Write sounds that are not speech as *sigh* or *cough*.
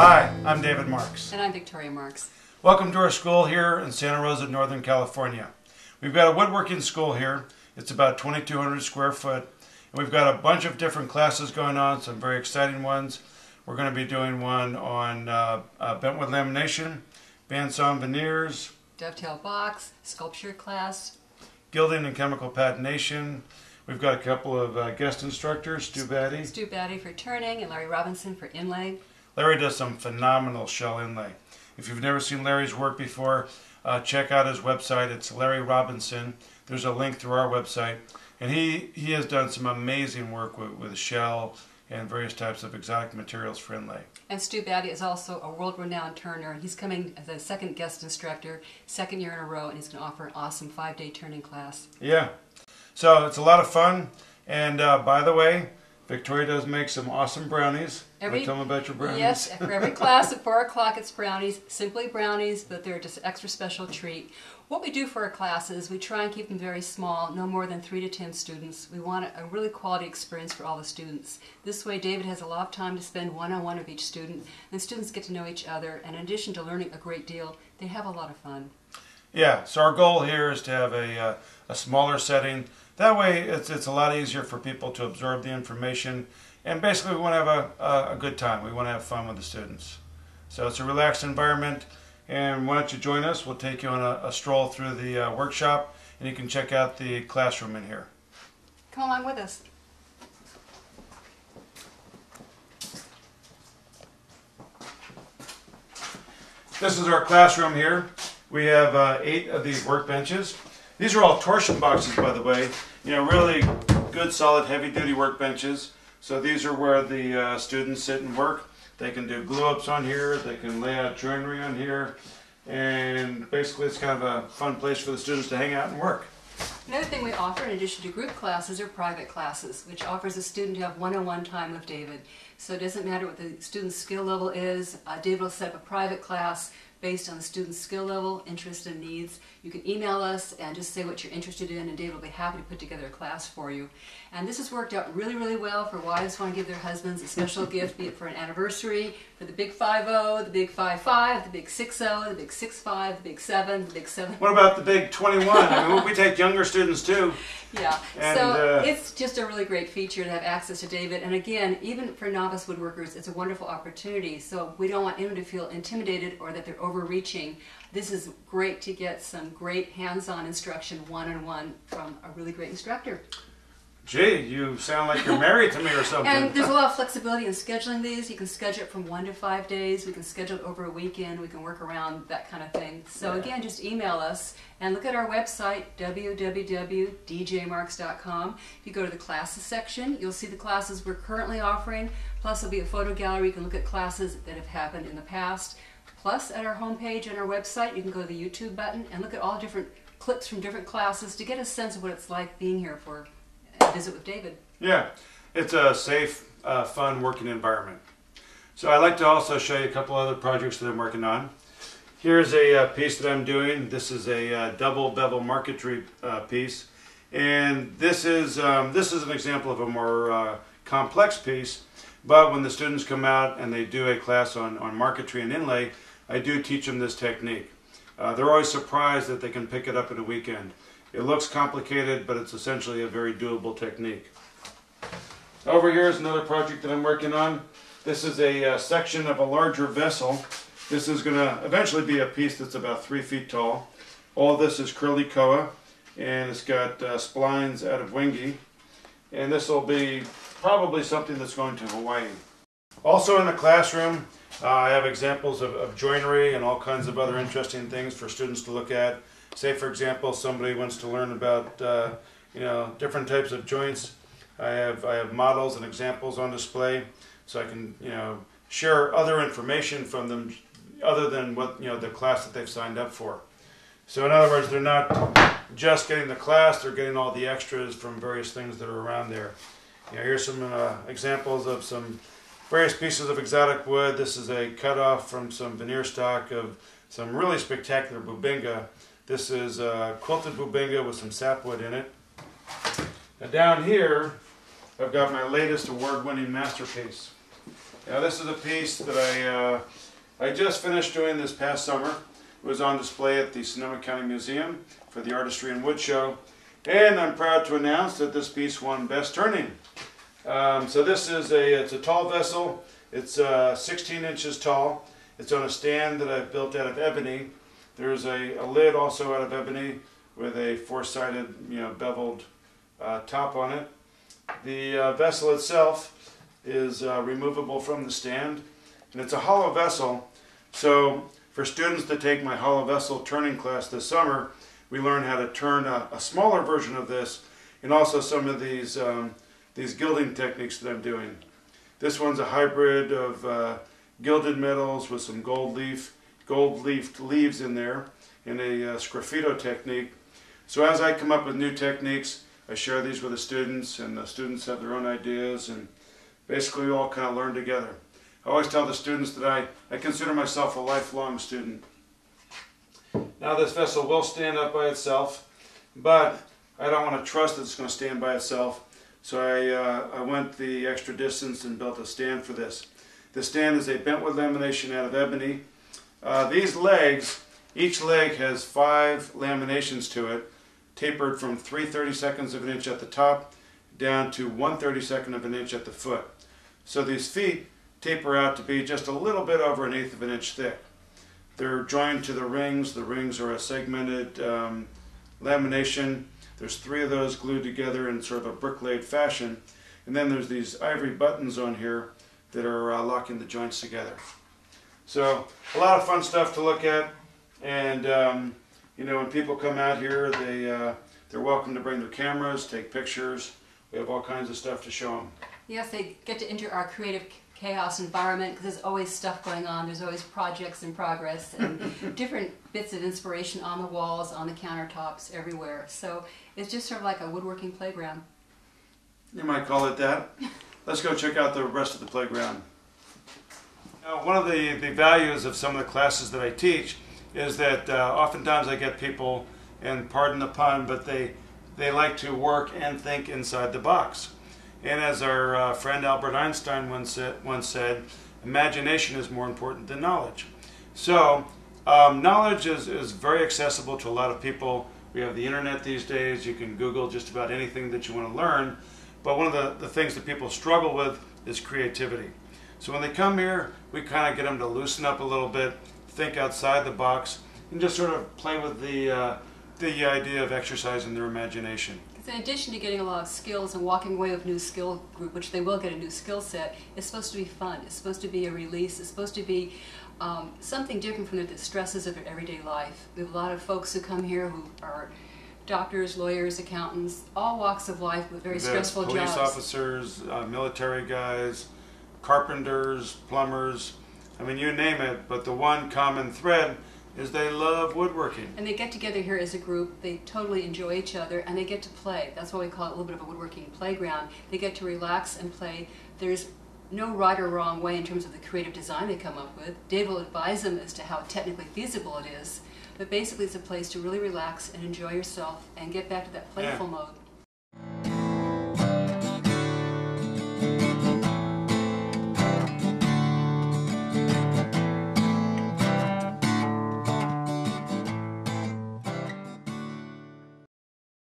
Hi, I'm David Marks. And I'm Victoria Marks. Welcome to our school here in Santa Rosa, Northern California. We've got a woodworking school here. It's about 2,200 square foot. And we've got a bunch of different classes going on, some very exciting ones. We're going to be doing one on uh, uh, bentwood lamination, bandsaw veneers, Dovetail box, sculpture class, gilding and chemical patination. We've got a couple of uh, guest instructors, Stu Batty. Stu Batty for turning and Larry Robinson for inlay. Larry does some phenomenal shell inlay. If you've never seen Larry's work before, uh, check out his website. It's Larry Robinson. There's a link through our website. And he, he has done some amazing work with, with shell and various types of exotic materials for inlay. And Stu Batty is also a world-renowned turner. He's coming as a second guest instructor, second year in a row, and he's going to offer an awesome five-day turning class. Yeah. So it's a lot of fun. And uh, by the way, Victoria does make some awesome brownies. Every, tell them about your brownies. Yes, for every class at 4 *laughs* o'clock it's brownies, simply brownies, but they're just an extra special treat. What we do for our classes, we try and keep them very small, no more than 3 to 10 students. We want a really quality experience for all the students. This way David has a lot of time to spend one-on-one -on -one with each student, and students get to know each other, and in addition to learning a great deal, they have a lot of fun. Yeah, so our goal here is to have a, uh, a smaller setting. That way it's, it's a lot easier for people to absorb the information. And basically we want to have a, a, a good time. We want to have fun with the students. So it's a relaxed environment. And why don't you join us? We'll take you on a, a stroll through the uh, workshop and you can check out the classroom in here. Come along with us. This is our classroom here. We have uh, eight of these workbenches. These are all torsion boxes, by the way. You know, really good, solid, heavy-duty workbenches. So these are where the uh, students sit and work. They can do glue-ups on here. They can lay out joinery on here. And basically, it's kind of a fun place for the students to hang out and work. Another thing we offer, in addition to group classes, are private classes, which offers a student to have one-on-one -on -one time with David. So it doesn't matter what the student's skill level is. Uh, David will set up a private class based on the student's skill level, interest, and needs. You can email us and just say what you're interested in, and David will be happy to put together a class for you. And this has worked out really, really well for wives who want to give their husbands a special *laughs* gift, be it for an anniversary, for the big 5-0, the big 5-5, the big 6-0, the big 6-5, the big 7, the big 7. What about the big 21? I mean, we take younger students too. *laughs* Yeah, and, so uh, it's just a really great feature to have access to David. And again, even for novice woodworkers, it's a wonderful opportunity. So we don't want anyone to feel intimidated or that they're overreaching. This is great to get some great hands-on instruction one-on-one from a really great instructor. Gee, you sound like you're married to me or *laughs* something. And there's a lot of flexibility in scheduling these. You can schedule it from one to five days. We can schedule it over a weekend. We can work around that kind of thing. So yeah. again, just email us and look at our website, www.djmarks.com. If you go to the classes section, you'll see the classes we're currently offering. Plus, there'll be a photo gallery. You can look at classes that have happened in the past. Plus, at our homepage and our website, you can go to the YouTube button and look at all different clips from different classes to get a sense of what it's like being here for a visit with David. Yeah, it's a safe, uh, fun working environment. So I'd like to also show you a couple other projects that I'm working on. Here's a uh, piece that I'm doing. This is a uh, double bevel marquetry uh, piece. And this is, um, this is an example of a more uh, complex piece. But when the students come out and they do a class on, on marquetry and inlay, I do teach them this technique. Uh, they're always surprised that they can pick it up in a weekend. It looks complicated, but it's essentially a very doable technique. Over here is another project that I'm working on. This is a uh, section of a larger vessel. This is going to eventually be a piece that's about three feet tall. All this is curly koa, and it's got uh, splines out of wenge. And this will be probably something that's going to Hawaii. Also in the classroom, uh, I have examples of, of joinery and all kinds of other interesting things for students to look at. Say for example somebody wants to learn about uh, you know different types of joints. I have I have models and examples on display so I can you know share other information from them other than what you know the class that they've signed up for. So in other words they're not just getting the class they're getting all the extras from various things that are around there. You know, here's some uh, examples of some various pieces of exotic wood this is a cutoff from some veneer stock of some really spectacular bubinga this is uh, quilted bubinga with some sapwood in it. Now down here, I've got my latest award-winning masterpiece. Now this is a piece that I, uh, I just finished doing this past summer. It was on display at the Sonoma County Museum for the Artistry in Wood Show. And I'm proud to announce that this piece won Best Turning. Um, so this is a, it's a tall vessel. It's uh, 16 inches tall. It's on a stand that I've built out of ebony. There's a, a lid also out of ebony with a four-sided, you know, beveled uh, top on it. The uh, vessel itself is uh, removable from the stand, and it's a hollow vessel. So for students to take my hollow vessel turning class this summer, we learn how to turn a, a smaller version of this, and also some of these um, these gilding techniques that I'm doing. This one's a hybrid of uh, gilded metals with some gold leaf, gold leafed leaves in there, and a uh, sgraffito technique. So as I come up with new techniques, I share these with the students, and the students have their own ideas, and basically we all kind of learn together. I always tell the students that I, I consider myself a lifelong student. Now this vessel will stand up by itself, but I don't want to trust that it's going to stand by itself. So I, uh, I went the extra distance and built a stand for this. The stand is a bentwood lamination out of ebony. Uh, these legs, each leg has five laminations to it, tapered from 3 32nds of an inch at the top down to 1 32nd of an inch at the foot. So these feet taper out to be just a little bit over an eighth of an inch thick. They're joined to the rings. The rings are a segmented um, lamination. There's three of those glued together in sort of a brick-laid fashion. And then there's these ivory buttons on here that are uh, locking the joints together. So a lot of fun stuff to look at. And um, you know, when people come out here, they uh, they're welcome to bring their cameras, take pictures. We have all kinds of stuff to show them. Yes, they get to enter our creative chaos environment because there's always stuff going on. There's always projects in progress and *laughs* different bits of inspiration on the walls, on the countertops, everywhere. So it's just sort of like a woodworking playground. You might call it that. *laughs* Let's go check out the rest of the playground. Now, one of the, the values of some of the classes that I teach is that uh, oftentimes I get people, and pardon the pun, but they, they like to work and think inside the box. And as our uh, friend Albert Einstein once said, once said, imagination is more important than knowledge. So, um, knowledge is, is very accessible to a lot of people. We have the internet these days. You can Google just about anything that you want to learn. But one of the, the things that people struggle with is creativity. So when they come here, we kind of get them to loosen up a little bit, think outside the box, and just sort of play with the, uh, the idea of exercising their imagination. In addition to getting a lot of skills and walking away with new skill group, which they will get a new skill set, it's supposed to be fun. It's supposed to be a release. It's supposed to be um, something different from the stresses of their everyday life. We have a lot of folks who come here who are doctors, lawyers, accountants, all walks of life with very The stressful police jobs. Police officers, uh, military guys, carpenters, plumbers. I mean, you name it. But the one common thread is they love woodworking. And they get together here as a group, they totally enjoy each other, and they get to play. That's why we call it a little bit of a woodworking playground. They get to relax and play. There's no right or wrong way in terms of the creative design they come up with. Dave will advise them as to how technically feasible it is. But basically, it's a place to really relax and enjoy yourself and get back to that playful mode.